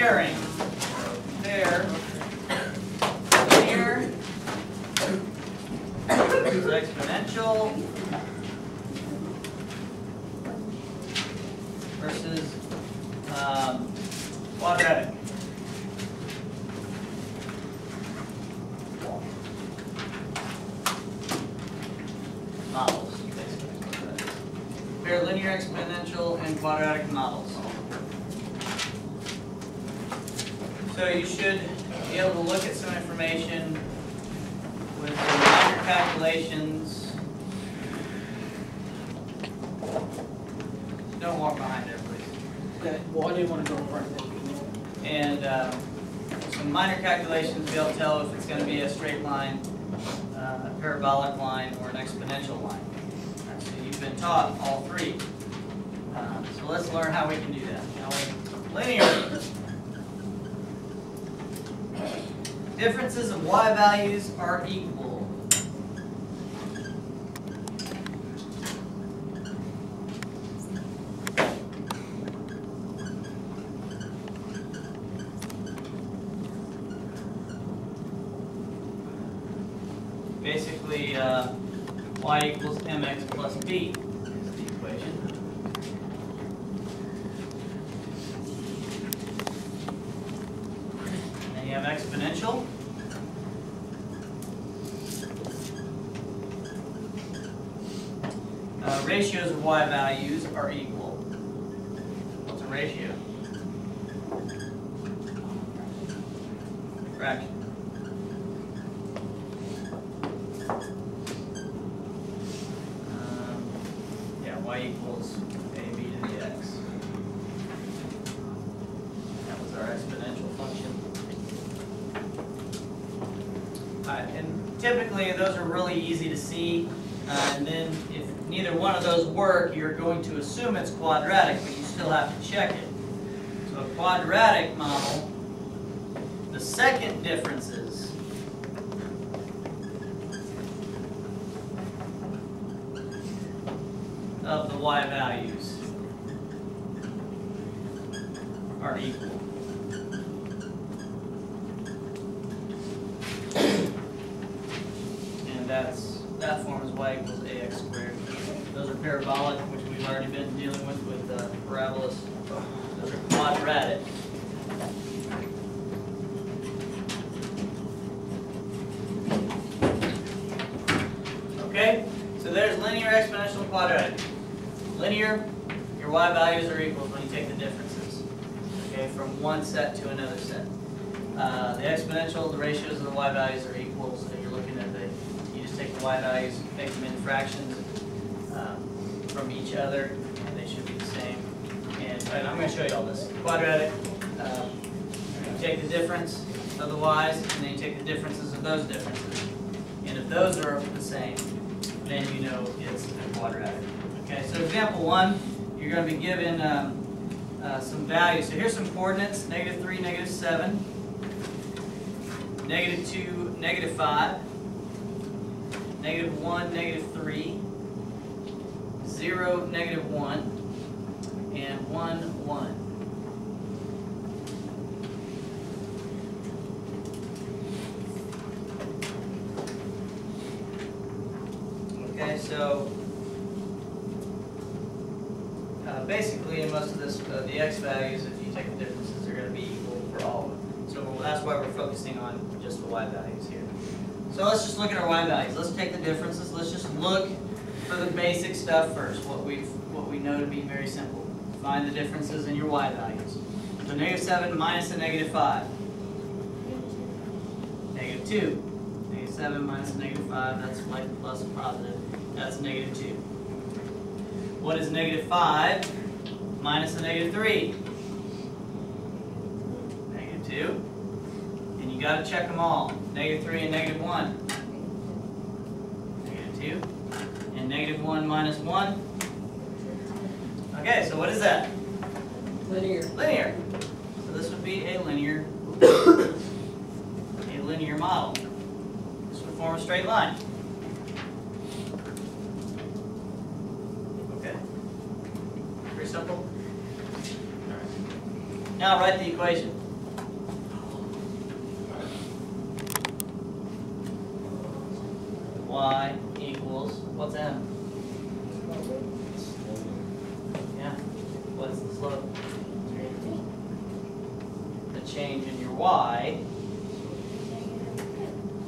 comparing, compare linear is exponential versus um, quadratic. Models, basically. Compare linear, exponential, and quadratic models. So you should be able to look at some information with some minor calculations. Don't walk behind there, please. Okay, well, I didn't want to go in front of. And um, some minor calculations to be able to tell if it's going to be a straight line, uh, a parabolic line, or an exponential line. Uh, So you've been taught all three. Uh, So let's learn how we can do that. Linear. Differences of y values are equal. Basically, uh, y equals mx plus b is the equation. Have exponential. Uh, ratios of y values are equal. What's a ratio? Fraction. Um, Yeah, y equals ab to the x. That was our exponential function. Alright, and typically, those are really easy to see. Uh, And then if neither one of those work, you're going to assume it's quadratic, but you still have to check it. So a quadratic model, the second difference is of the y values are equal. And that's, that form is y equals ax squared. Those are parabolic, which we've already been dealing with with uh, parabolas. Those are quadratic. Okay, so there's linear, exponential, quadratic. Linear, your y values are equal when you take the differences, okay, from one set to another set. Uh, the exponential, the ratios of the y values are equal, so you're looking at the, you just take the y values, make them in fractions um, from each other, and they should be the same. And, and I'm going to show you all this. Quadratic, um, take the difference of the y's, and then you take the differences of those differences. And if those are the same, then you know it's a quadratic. Okay, so example one, you're going to be given um, uh, some values. So here's some coordinates, negative 3, negative 7, negative 2, negative 5, negative 1, negative 3, 0, negative 1, and 1, 1. Okay, so uh, basically in most of this, uh, the x values, if you take the differences, they're going to be equal for all of them. So that's why we're focusing on just the y values here. So let's just look at our y values. Let's take the differences. Let's just look for the basic stuff first, what we what we know to be very simple. Find the differences in your y values. So negative 7 minus a negative 5. Negative 2. Negative 7 minus a negative 5, that's like plus positive. That's negative 2. What is negative 5 minus a negative 3? Negative 2. You got to check them all. Negative 3 and negative 1. Negative 2. And negative 1 minus 1. Okay, so what is that? Linear. Linear. So this would be a linear, a linear model. This would form a straight line. Okay. Pretty simple. Now write the equation. y equals, what's m? Yeah, what's the slope? The change in your y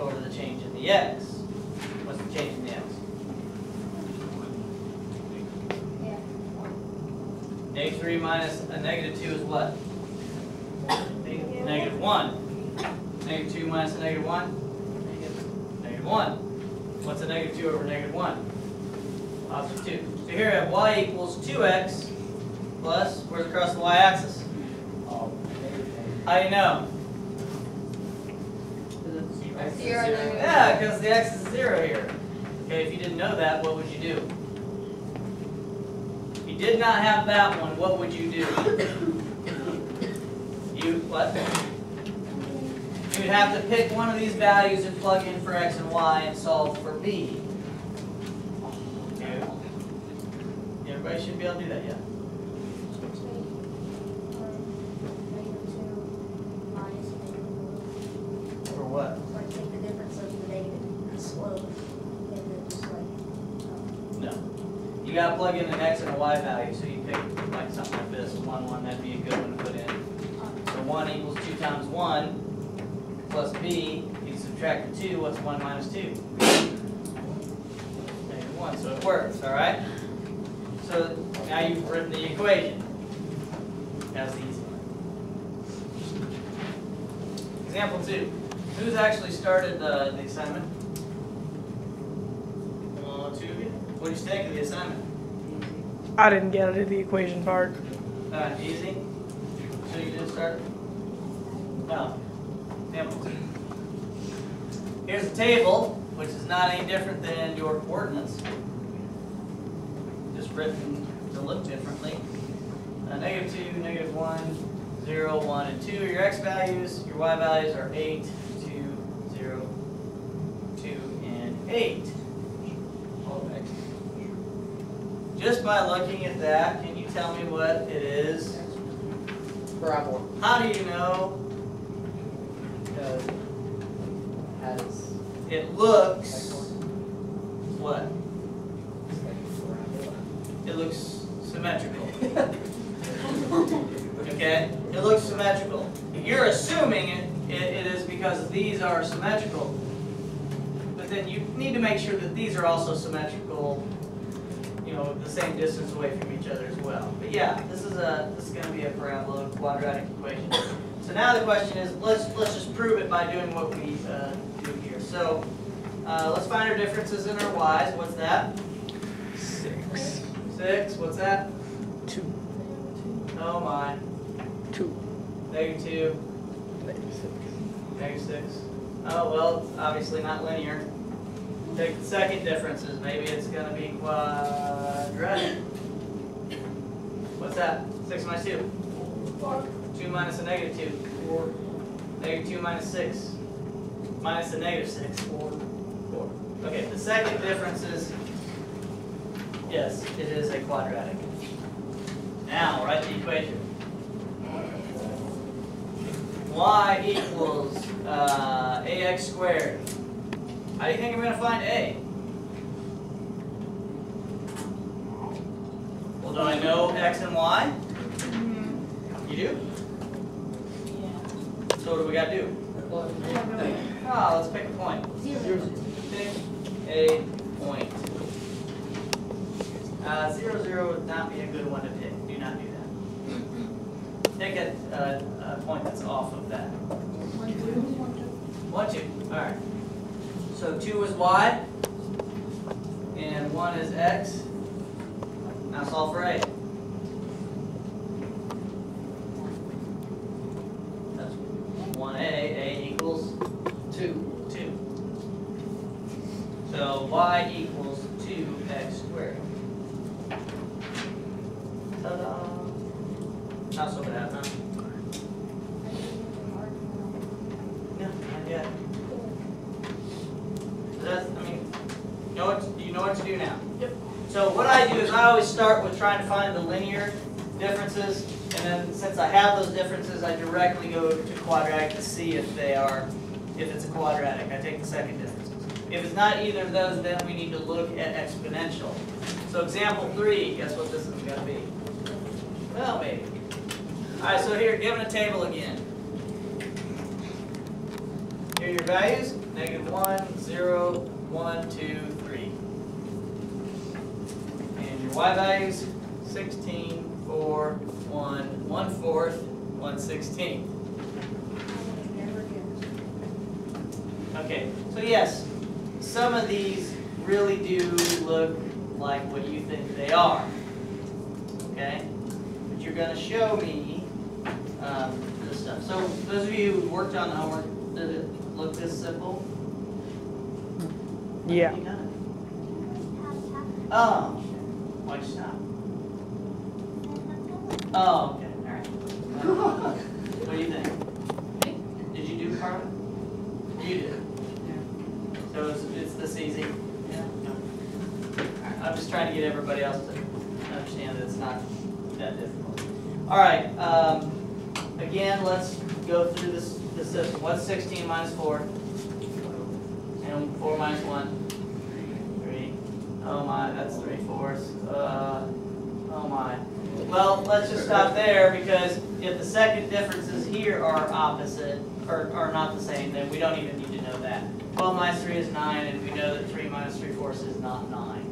over the change in the x. What's the change in the x? Negative three minus a negative two is what? Negative one. Negative two minus a negative one? Negative one. What's a negative two over negative one? Positive two. So here I have y equals two x plus, where's across the y-axis? How do you know? Zero. Yeah, because the x is zero here. Okay, if you didn't know that, what would you do? If you did not have that one, what would you do? You, what? You'd have to pick one of these values and plug in for x and y and solve for b. Okay. Everybody should be able to do that, yeah? For what? Like take the difference of the negative and slope and then just like, um, No. You gotta plug in an x and a y value, so you pick like something like this, one, one, that'd be a good one to put in. So one equals two times one, plus b, you subtract the two, what's one minus two? Negative one, so it works, all right? Now you've written the equation. That's the easy one. Example two, who's actually started uh, the assignment? Uh, two of you? What did you think of the assignment? I didn't get it, the equation part. Uh, easy? So you didn't start? it? No. Example two. Here's a table, which is not any different than your coordinates. Just written look differently. Uh, negative two, negative one, zero, one, and two are your x values. Your y values are eight, two, zero, two, and eight. All x. Just by looking at that, can you tell me what it is? Parabola. How do you know? Because has It looks, what? It looks symmetrical. Okay? It looks symmetrical. You're assuming it, it, it is because these are symmetrical. But then you need to make sure that these are also symmetrical, you know, the same distance away from each other as well. But yeah, this is a, this is gonna be a parabola quadratic equation. So now the question is, let's, let's just prove it by doing what we, uh, do here. So, uh, let's find our differences in our y's. What's that? Six. Six, what's that? Two. Oh my, Two. negative two, Negative six. negative six. Oh, well, it's obviously not linear. Take the second differences, maybe it's gonna be quadratic. What's that? Six minus two? Four. Two minus a negative two? Four. Negative two minus six? Minus a negative six? Four. Four. Okay, the second difference is, yes, it is a quadratic. Now, write the equation. y equals uh, ax squared. How do you think I'm gonna find a? Well, do I know x and y? You do? So what do we gotta do? Ah, let's pick a point. Pick a point. Uh, zero zero would not be a good one to pick. Not do uh, a, point that's off of that. One, two, alright. So two is y, and one is x. Now solve for a. That's one a, a equals two, two. So y equals two x squared. Ta-da! Not so bad, huh? No, not yet. So that's, I mean, you know what, you know what to do now? Yep. So what I do is I always start with trying to find the linear differences, and then since I have those differences, I directly go to quadratic to see if they are, if it's a quadratic. I take the second differences. If it's not either of those, then we need to look at exponential. So example three, guess what this is gonna be? Well, maybe. Alright, so here, given a table again. Here are your values, negative one, zero, one, two, three. And your y values, sixteen, four, one, one fourth, one sixteenth. Okay, so yes, some of these really do look like what you think they are. Okay? But you're gonna show me, um, this stuff. So those of you who worked on the homework, did it look this simple? Yeah. You done it? Oh, why stop? Oh, okay, oh. all right. What do you think? Did you do carbon? You did. Yeah. So it's, it's this easy? Yeah. I'm just trying to get everybody else to understand that it's not that difficult. All right. Um, again, let's go through this, this system. What's 16 minus 4? And 4 minus 1? Oh my, that's three fourths. Uh, oh my. Well, let's just stop there because if the second differences here are opposite, or are not the same, then we don't even need to know that. Twelve minus three is nine, and we know that three minus three fourths is not nine.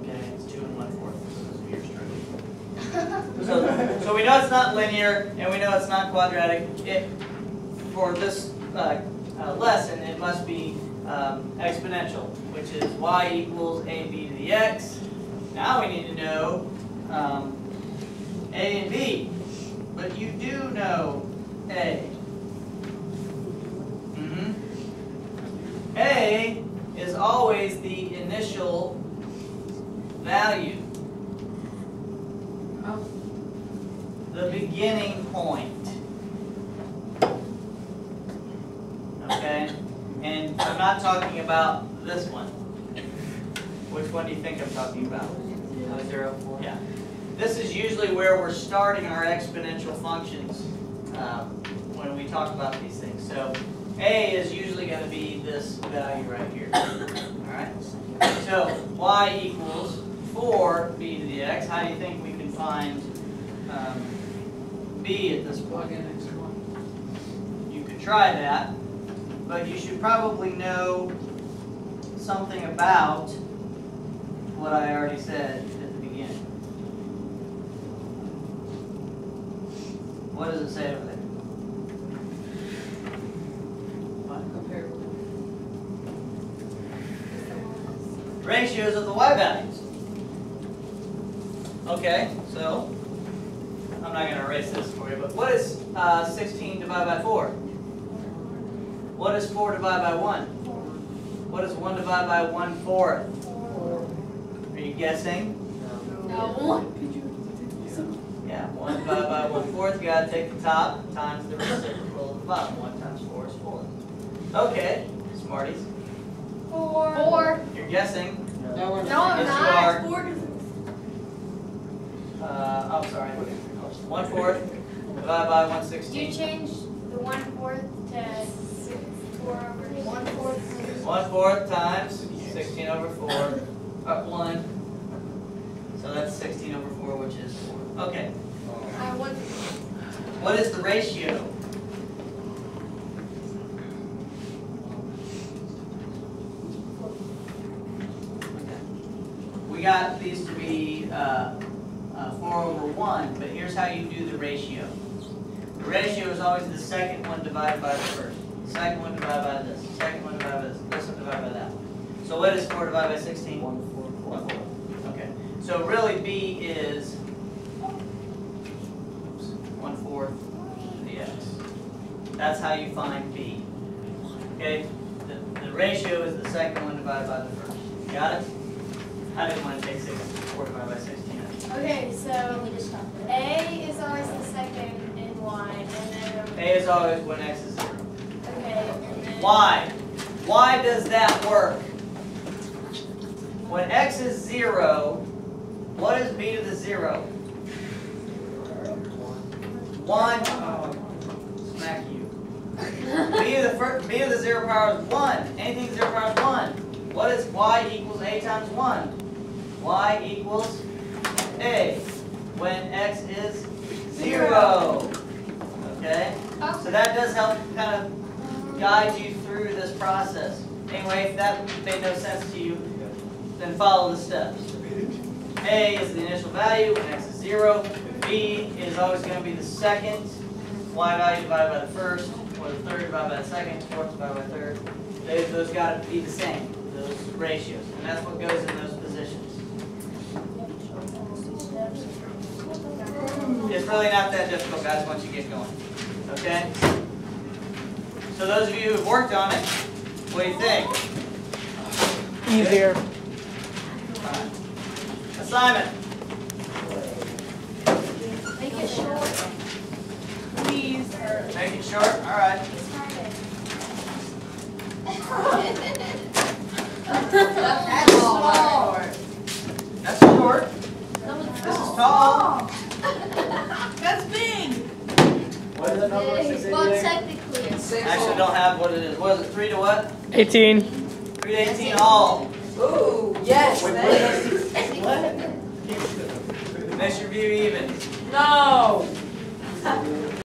Okay, it's two and one fourth, so those of you are struggling. So, so we know it's not linear, and we know it's not quadratic. It, for this, uh, uh, lesson, it must be, um, exponential, which is y equals ab to the x. Now we need to know, um, a and b, but you do know a. Mhm. A is always the initial value. The beginning point. Okay? And I'm not talking about this one. Which one do you think I'm talking about? Oh, zero, four. Yeah. This is usually where we're starting our exponential functions um, when we talk about these things. So A is usually going to be this value right here. All right? So y equals 4b to the x. How do you think we can find um, b at this point? Plug in extra one. You could try that, but you should probably know something about what I already said at the beginning. What does it say over there? Ratios of the y values. Okay, so I'm not going to erase this for you, but what is uh, 16 divided by 4? What is 4 divided by 1? What is 1 divided by 1 fourth? Are you guessing? No. Yeah, 1 divided by 1 fourth, you gotta take the top times the reciprocal of the bottom. 1 times 4 is 4. Okay, Smarties. Four. 4. You're guessing. No, we're No, not. I'm Yes, you not. are. It's four 'cause Uh, I'm sorry. 1 fourth divided by 1 it's- Do you sixteenth. change the one fourth to four over one fourth? 1 fourth times 16 over 4, uh, 1. So that's 16 over 4, which is 4. Okay, what is the ratio? We got these to be uh, uh, 4 over 1, but here's how you do the ratio. The ratio is always the second one divided by the first. Second one divided by this, the second one divided by this, this one divided by that. So what is 4 divided by 16? One, four, four. One fourth. Okay, so really B is oops, one fourth the x. That's how you find B. Okay, the, the ratio is the second one divided by the first. Got it? I didn't want to take six, four divided by sixteen. Okay, so A is always the second in Y, and then. A is always when x is zero. Okay, and then. Why? Why does that work? When x is zero, what is b to the zero? One. Oh, smack you. b to the fir- b to the zero power is one? Anything zero power is one. What is y equals a times one? y equals a when x is zero. Okay? So that does help kind of guide you through this process. Anyway, if that made no sense to you, then follow the steps. A is the initial value when x is zero. B is always going to be the second y value divided by the first, or the third divided by the second, fourth divided by the third. Those, those got to be the same, those ratios, and that's what goes in those positions. It's really not that difficult, guys, once you get going. Okay? So those of you who've worked on it, what do you think? Easier. Alright. Assignment. Make it short. Please. Make it short. All right. That's small. That's short. This is tall. That's big. What is the number? Big. Six Well, technically, it's I actually don't have what it is. What is it? Three to what? 18. Three to eighteen all. Ooh, yes, Makes your view even. No.